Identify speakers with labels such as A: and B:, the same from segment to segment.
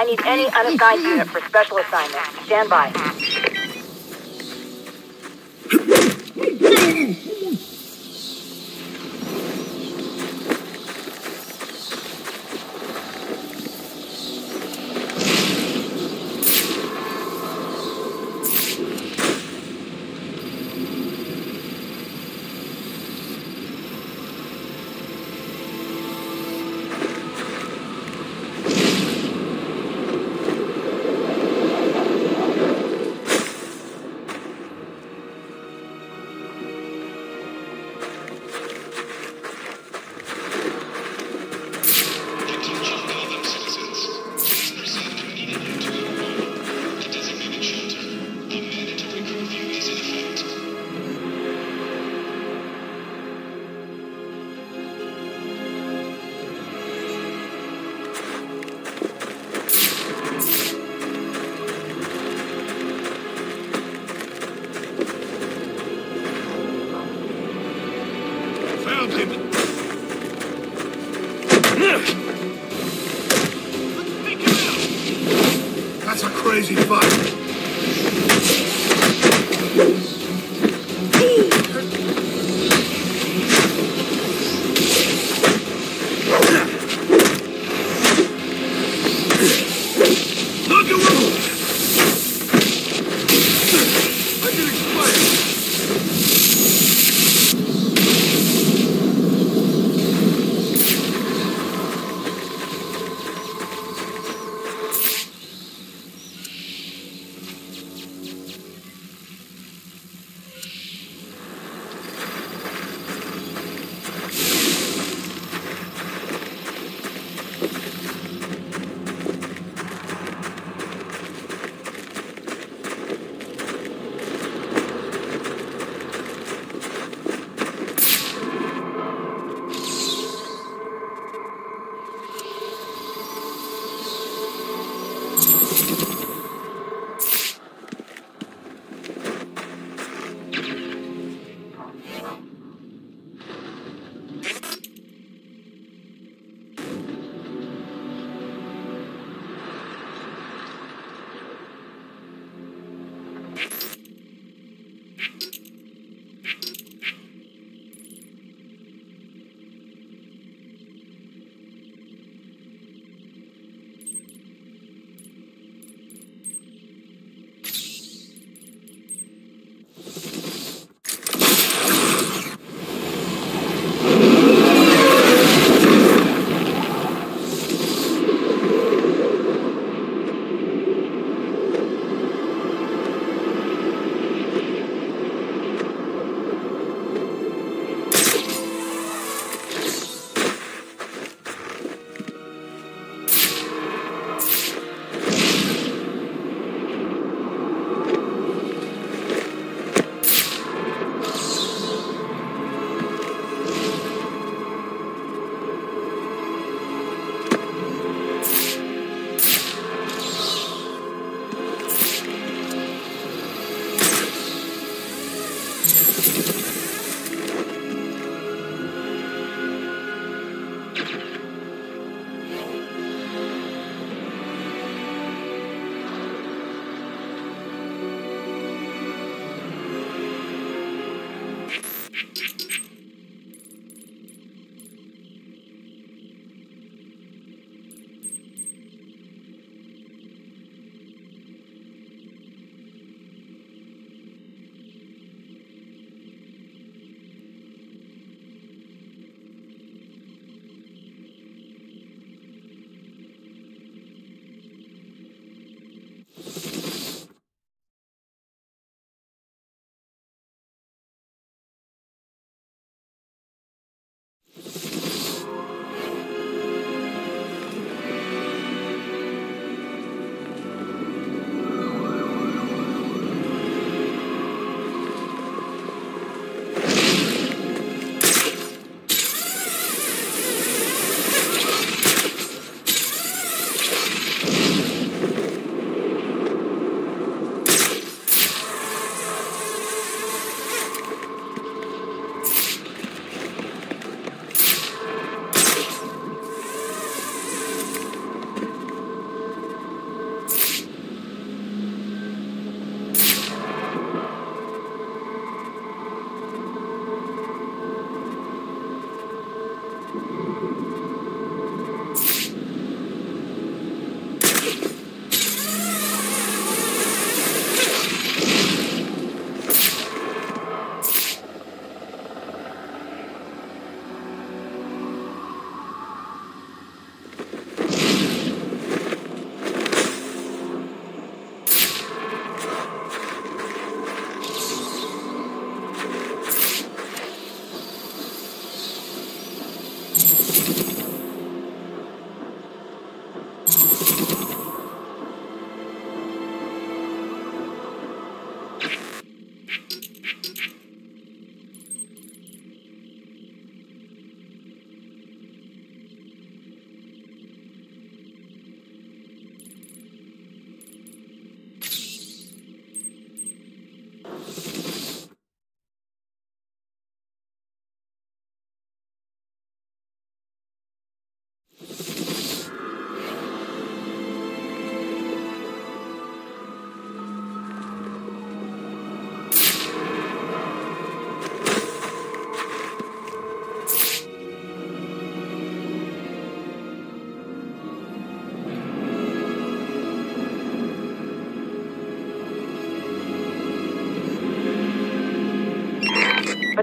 A: I need any unassigned unit for special assignment. Stand by.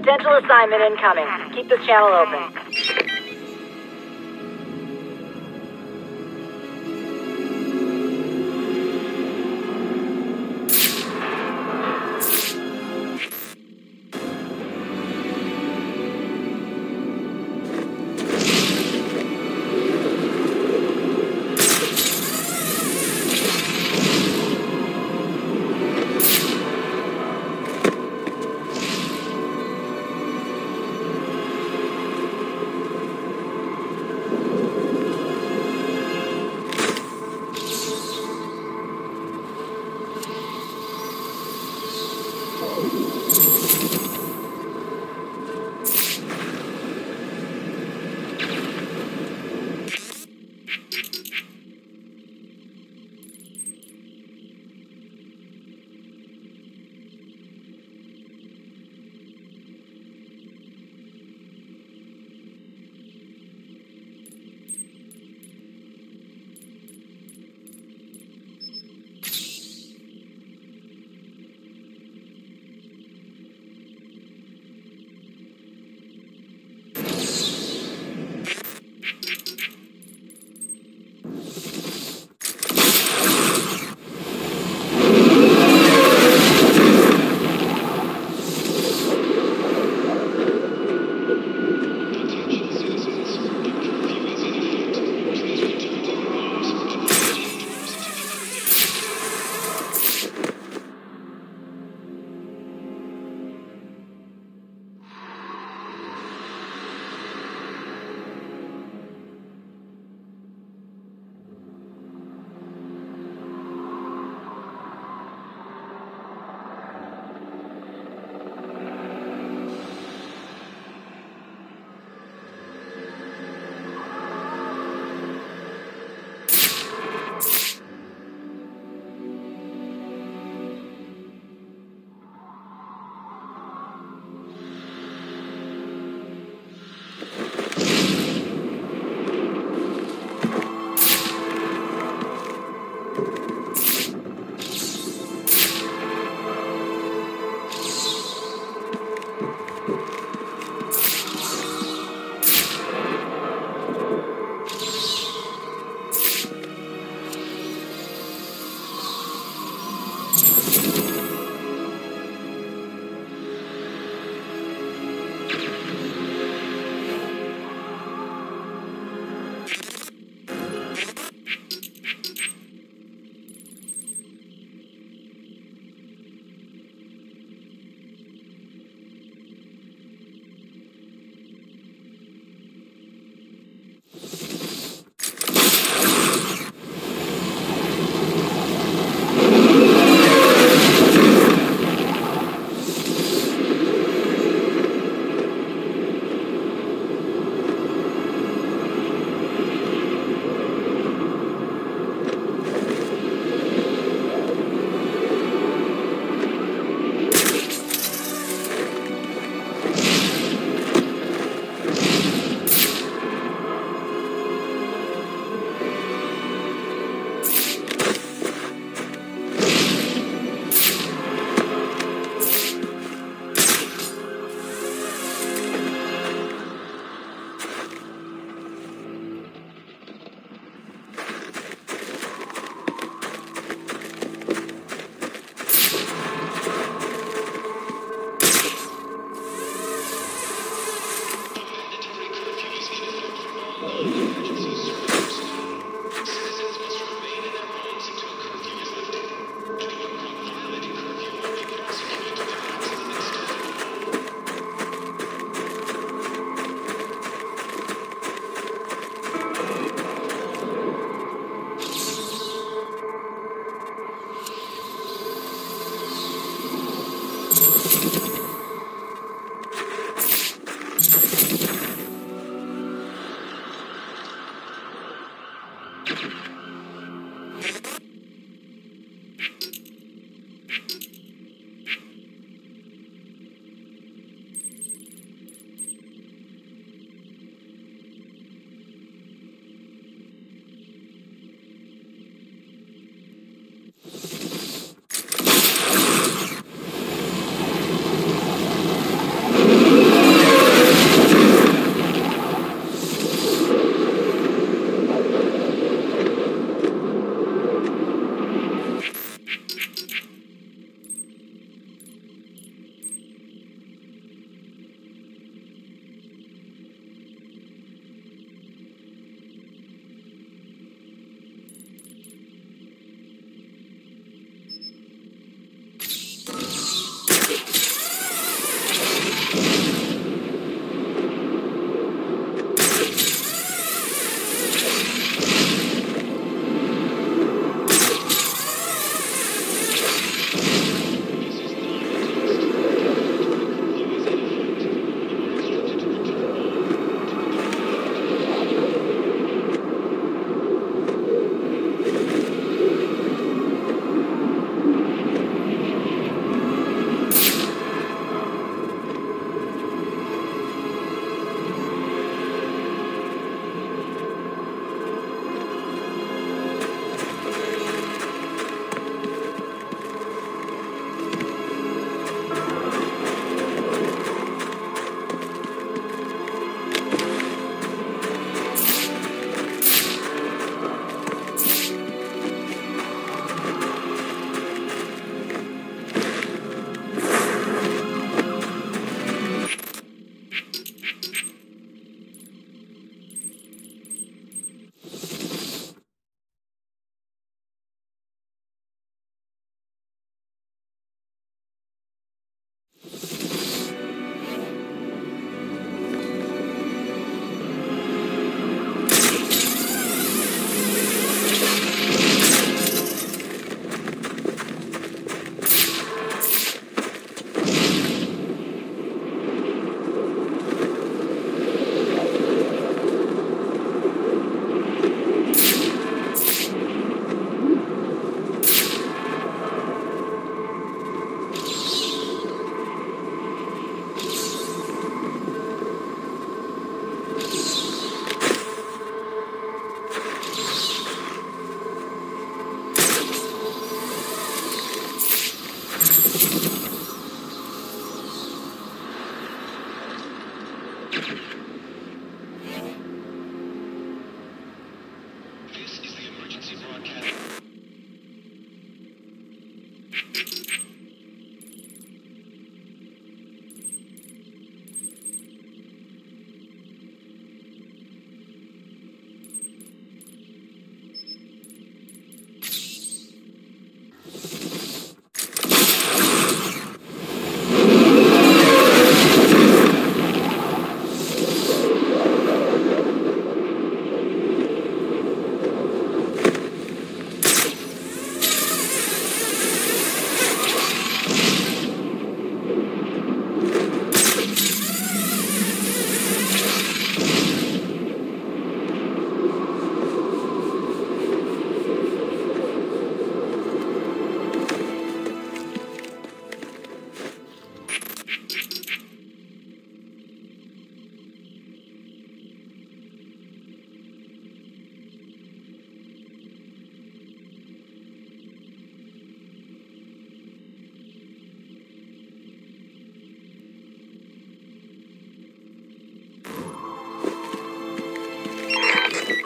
B: Potential assignment incoming. Keep this channel open.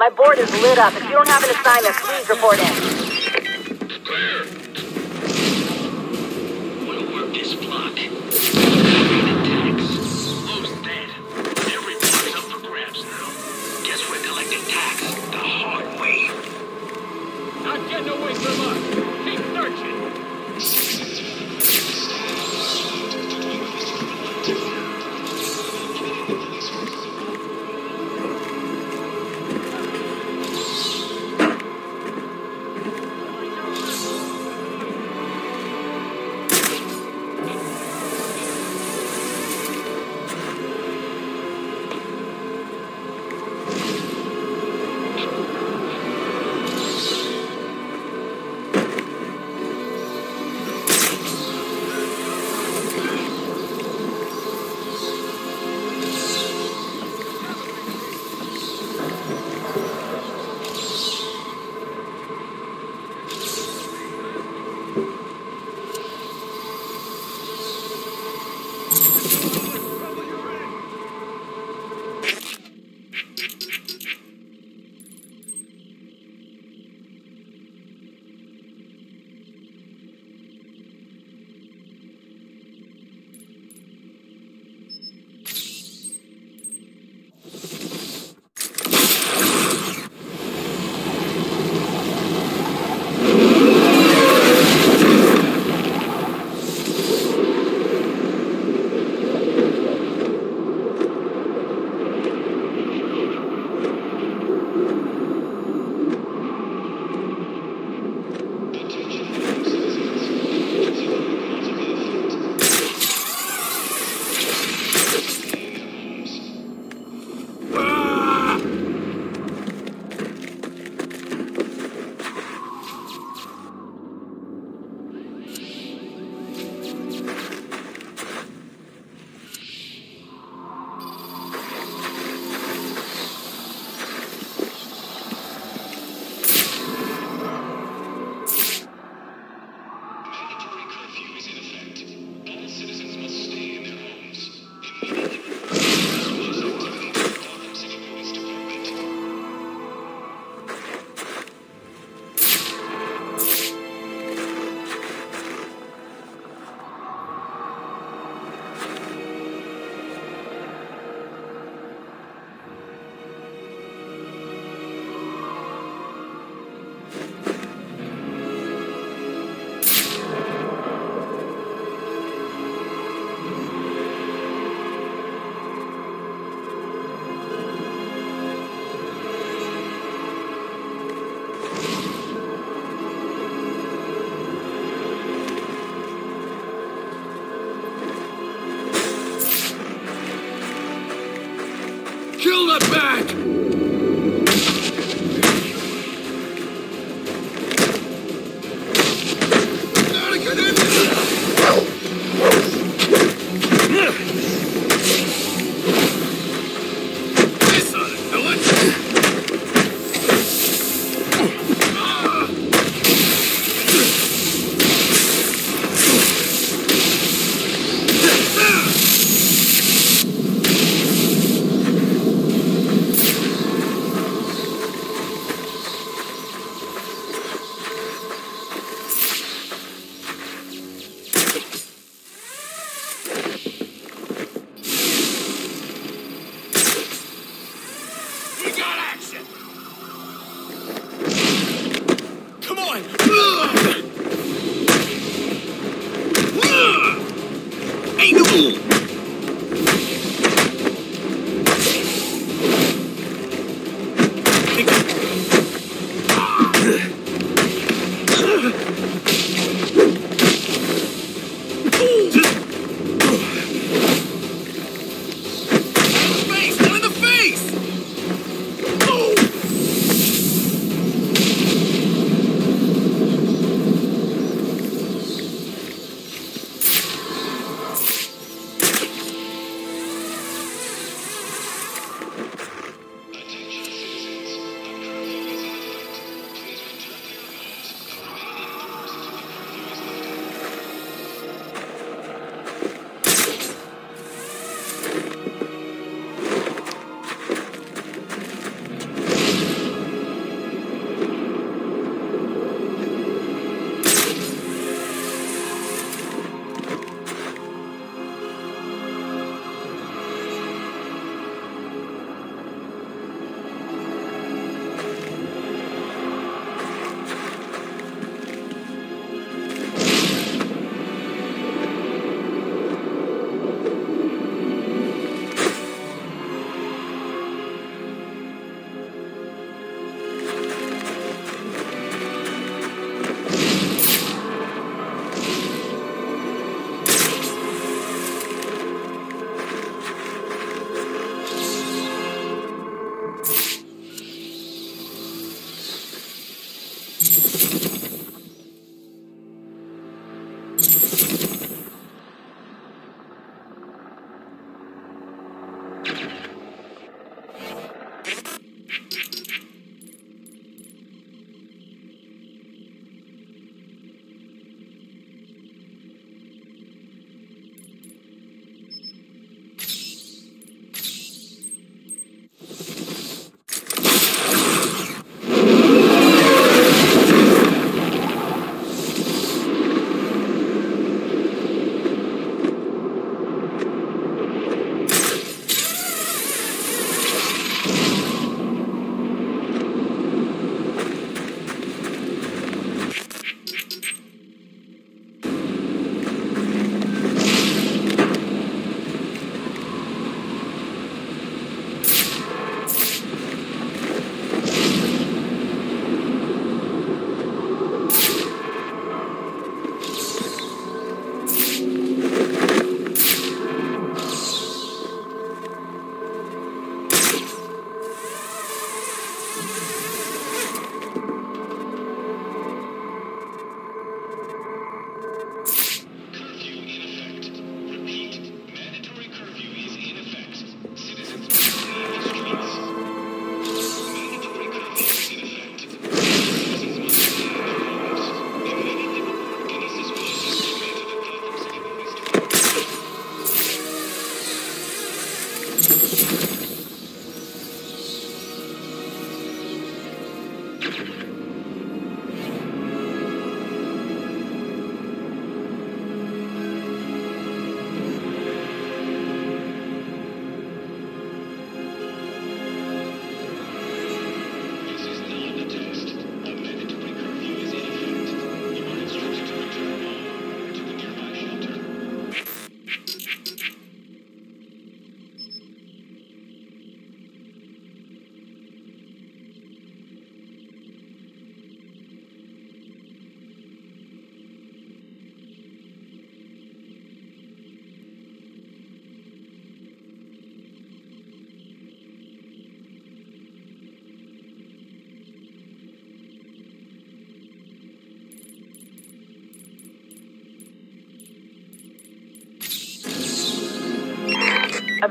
B: My board is lit up. If you don't have an assignment, please report in.
C: Dead. Up for grabs now. Guess we're collecting tax the hard way.
A: Not getting away from us.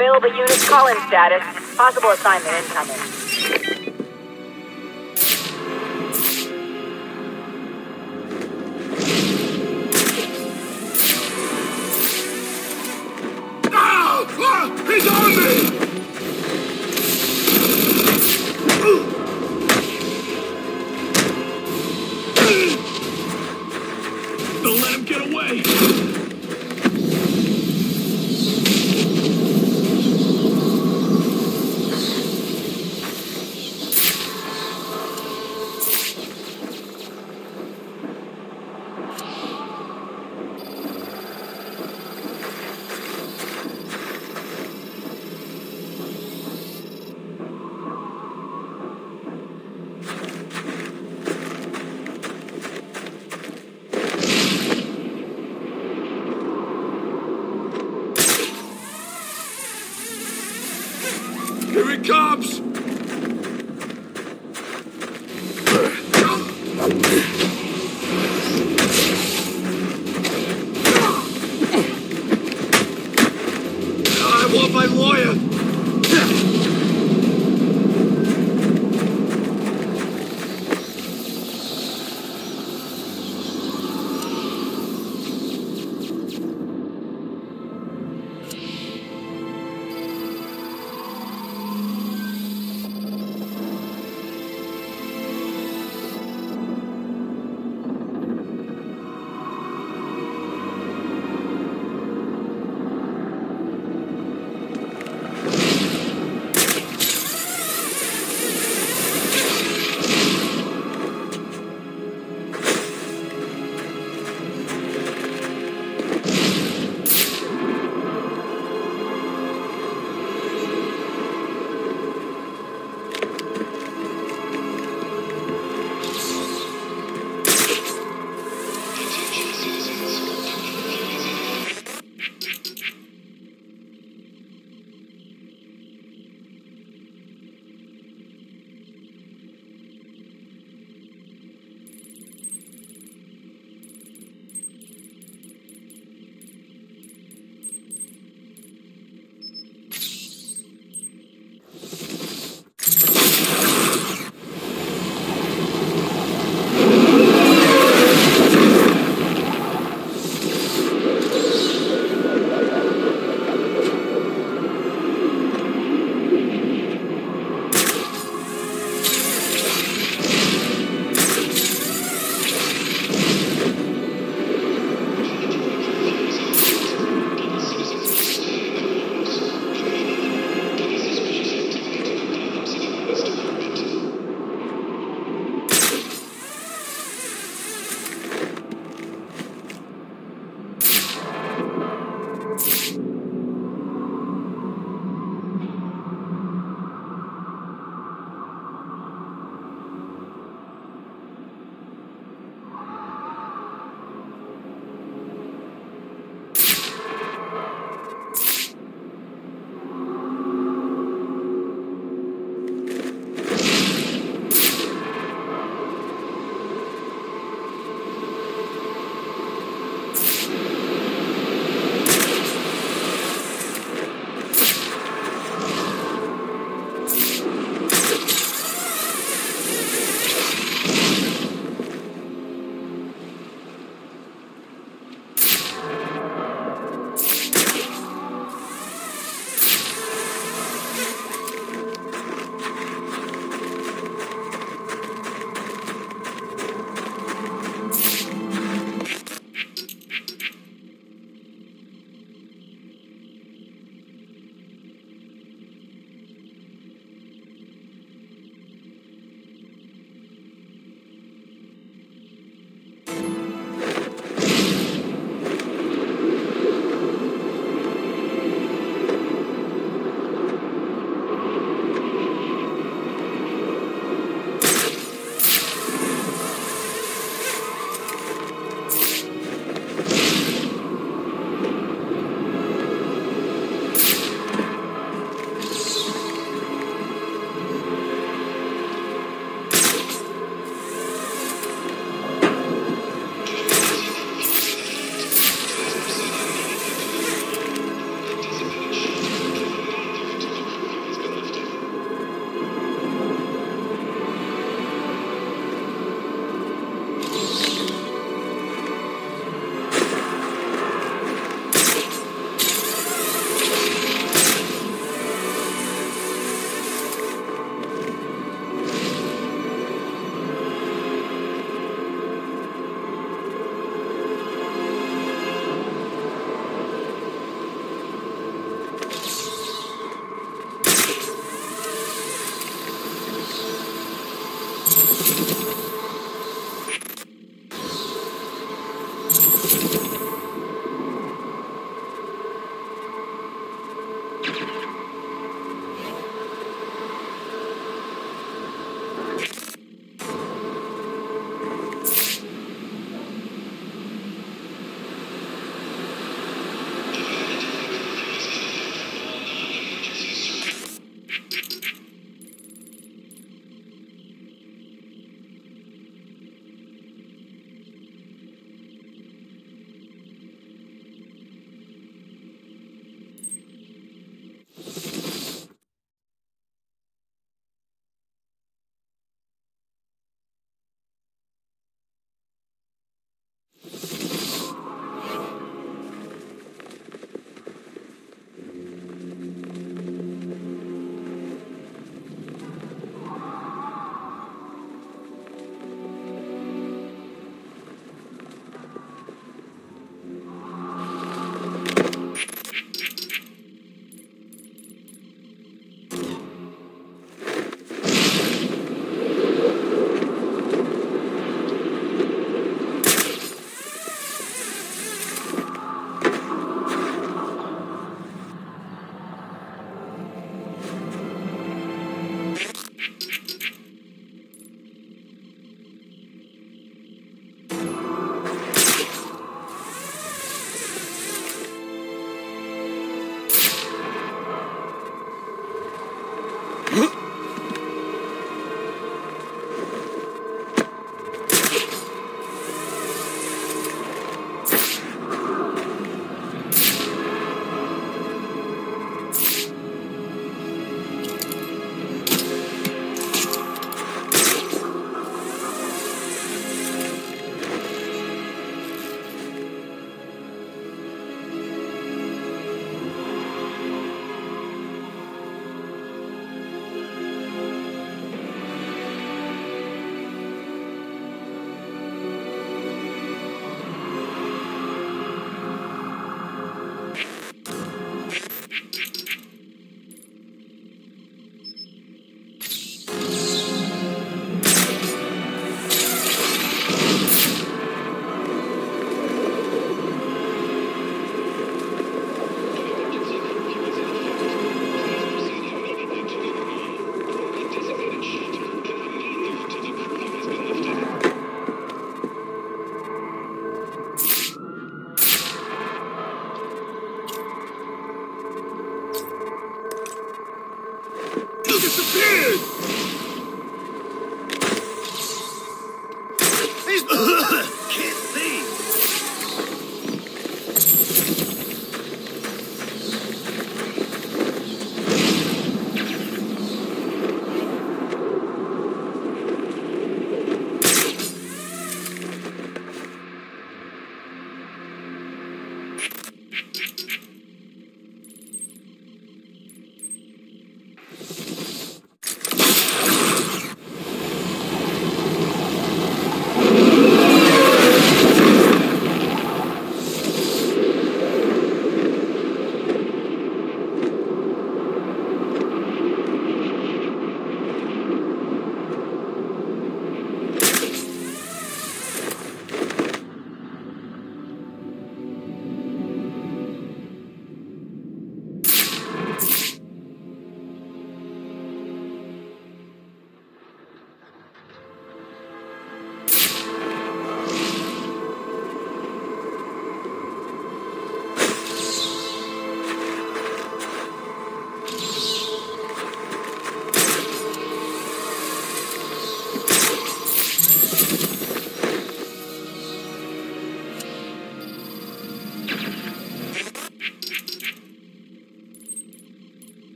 B: Available units call-in status. Possible assignment incoming.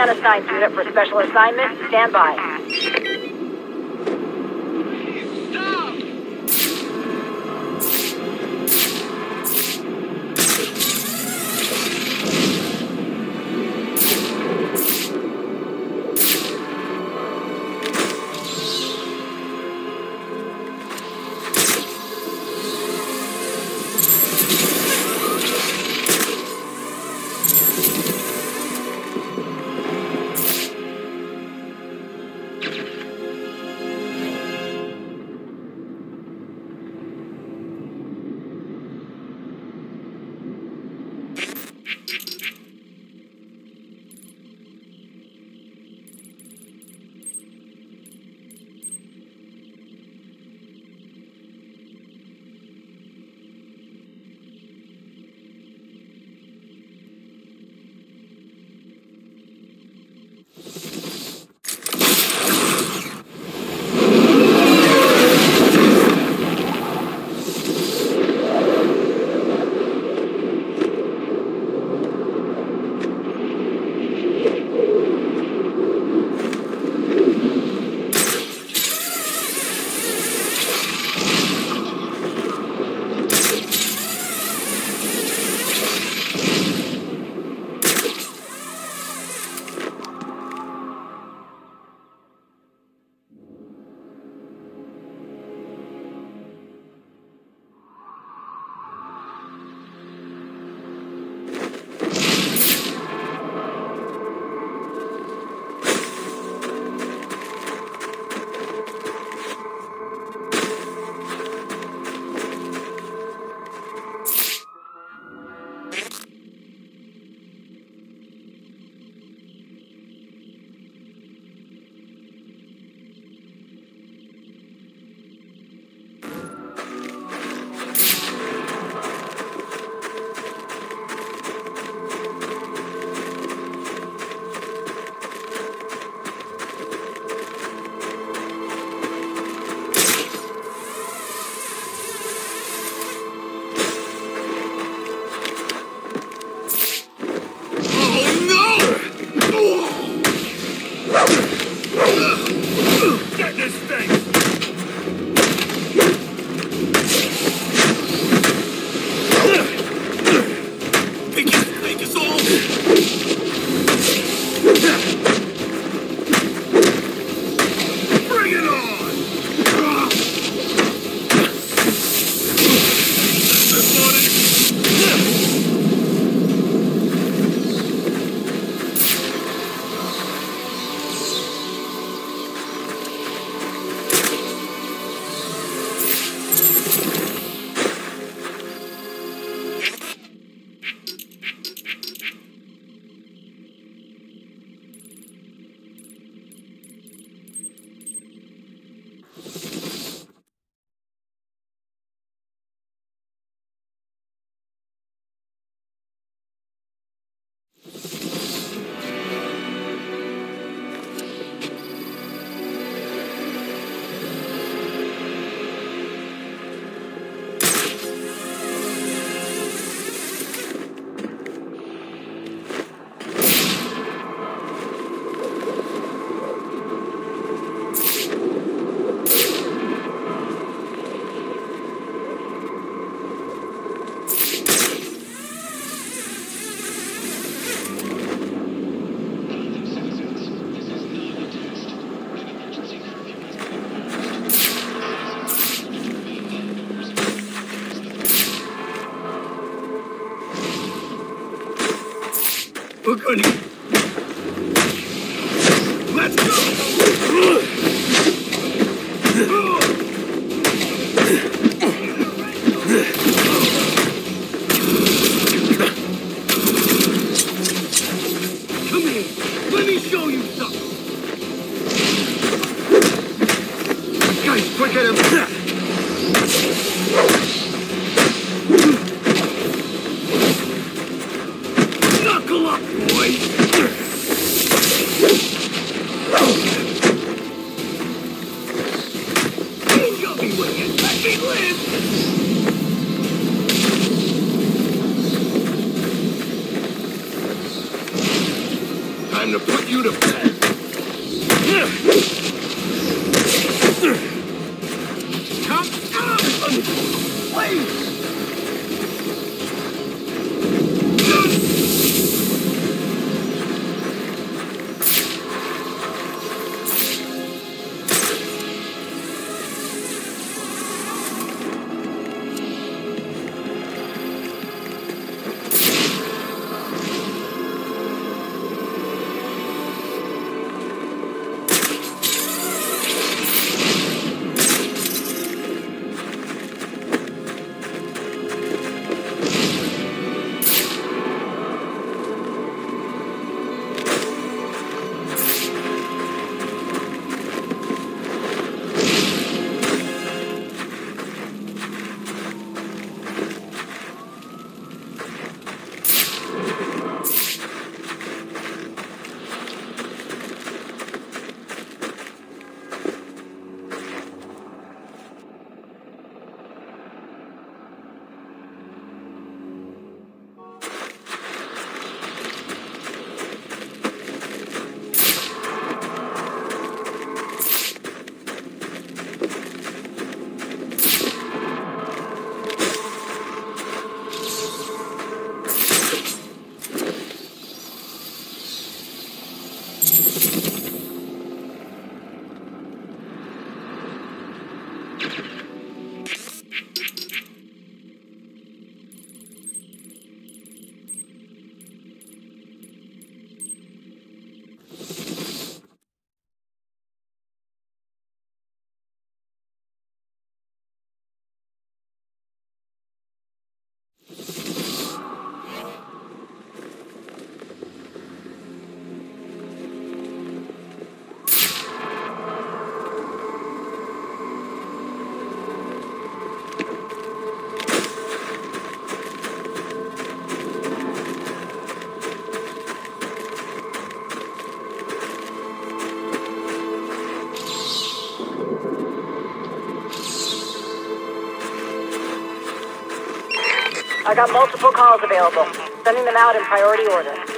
B: Unassigned unit for special assignment. Stand by.
A: I got multiple calls available, sending them out in priority order.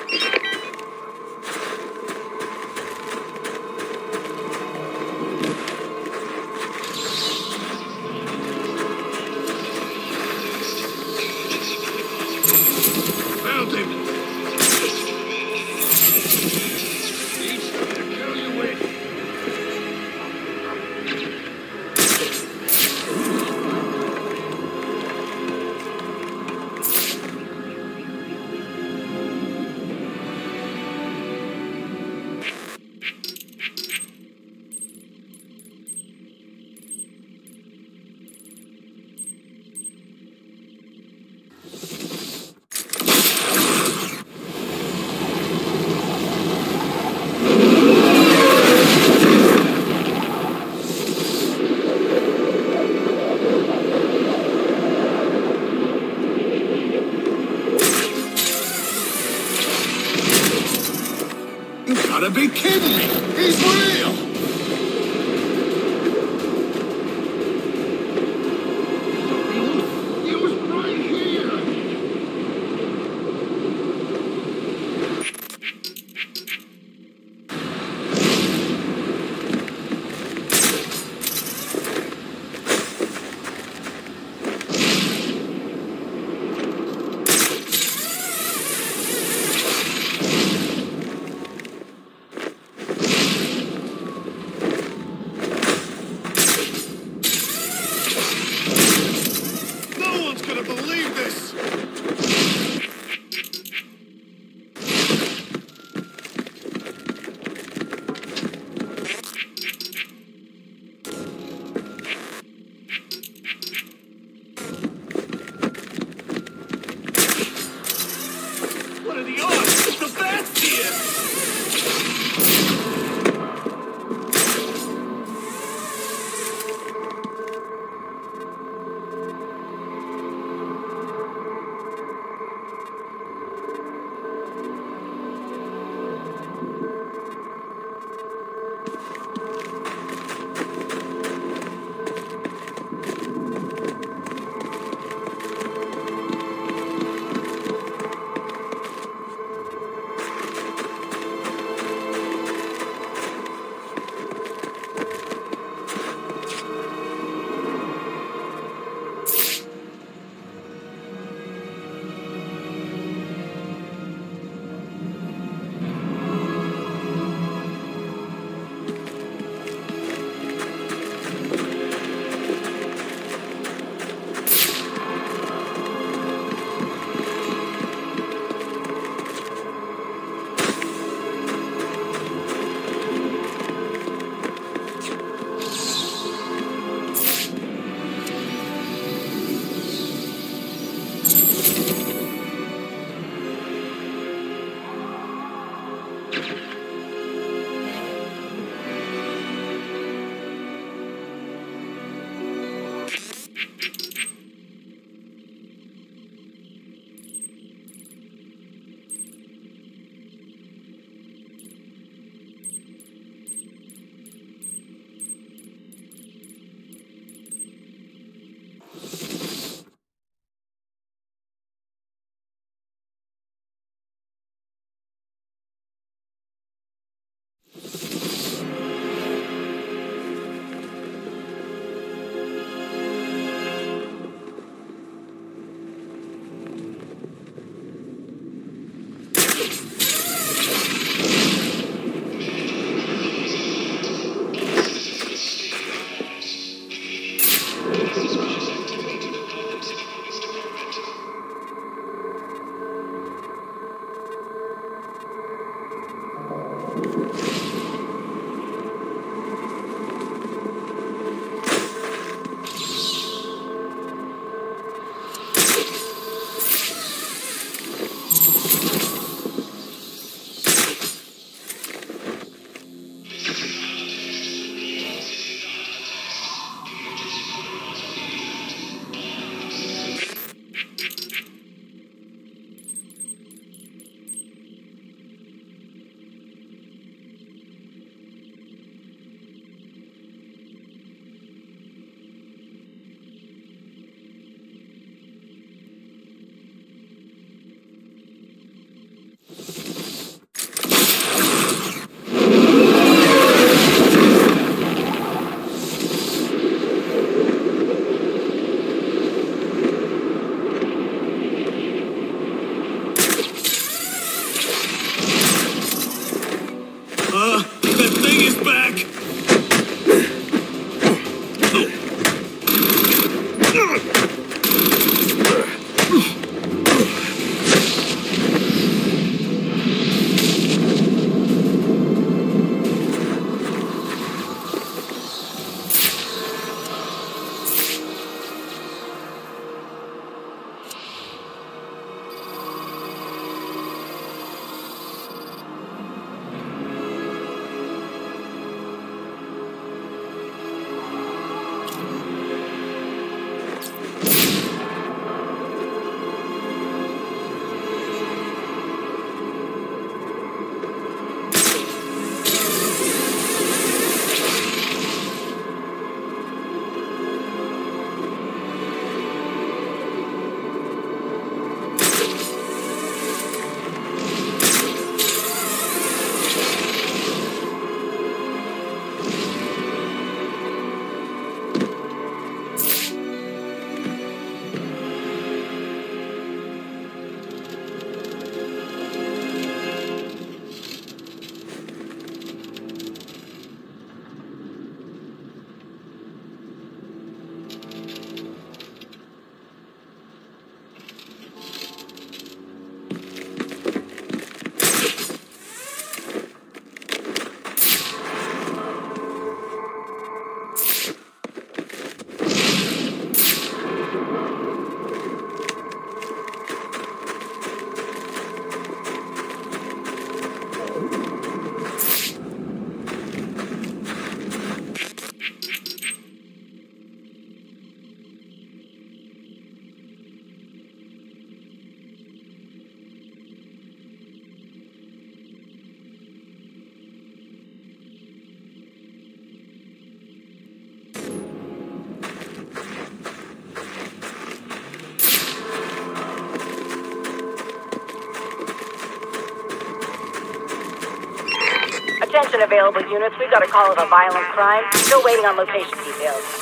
B: Attention available units, we've got a call of a violent crime. Still waiting on location details.